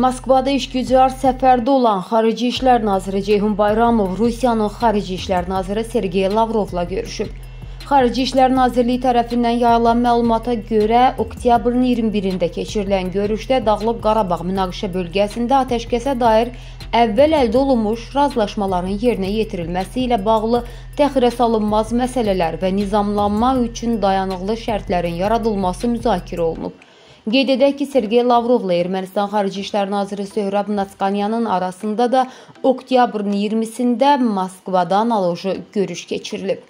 Moskvada işgüzar səfərdə olan Xarici İşlər naziri Ceyhun Bayramov Rusiyanın Xarici İşlər naziri Sergey Lavrovla görüşüb. Xarici İşlər Nazirliyi tərəfindən yayılan məlumata görə, oktyabrın 21-də keçirilən görüşdə Dağlıq Qarabağ münaqişə bölgəsində atəşkəsə dair əvvəl əldə olunmuş razılaşmaların yerinə yetirilməsi ilə bağlı təxirə salınmaz məsələlər və nizamlanma üçün dayanıqlı şərtlərin yaradılması müzakirə olunub. Qeyd edək ki, Sergey Lavrovla Ermənistan Xarici İşlər naziri Söhrab Natsqanyanın arasında da oktyabrın 20-sində Moskvada analoji görüş keçirilib.